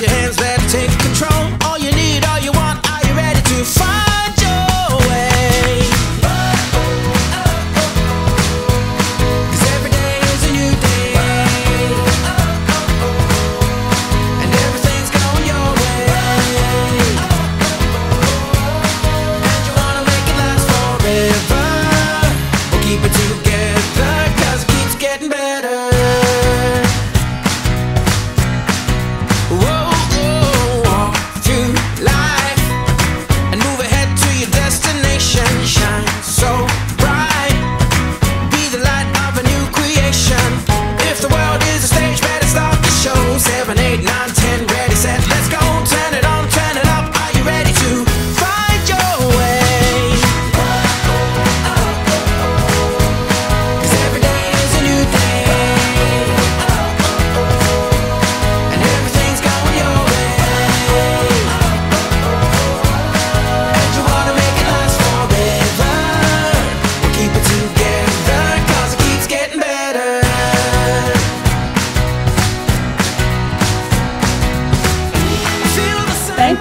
your hands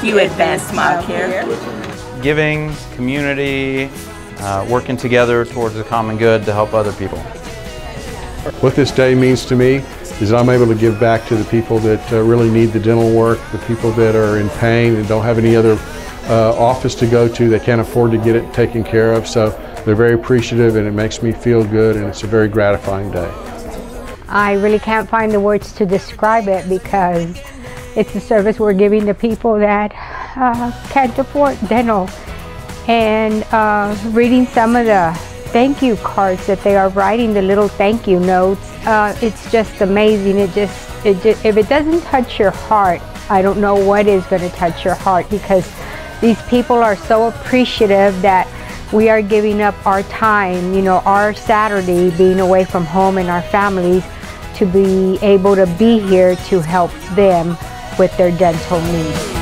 you, Advanced Smile Care. Giving, community, uh, working together towards the common good to help other people. What this day means to me is I'm able to give back to the people that uh, really need the dental work, the people that are in pain and don't have any other uh, office to go to, they can't afford to get it taken care of. So they're very appreciative and it makes me feel good and it's a very gratifying day. I really can't find the words to describe it because it's a service we're giving to people that uh, can't afford dental. And uh, reading some of the thank you cards that they are writing, the little thank you notes, uh, it's just amazing. It just, it just, if it doesn't touch your heart, I don't know what is going to touch your heart because these people are so appreciative that we are giving up our time, you know, our Saturday being away from home and our families to be able to be here to help them with their dental needs.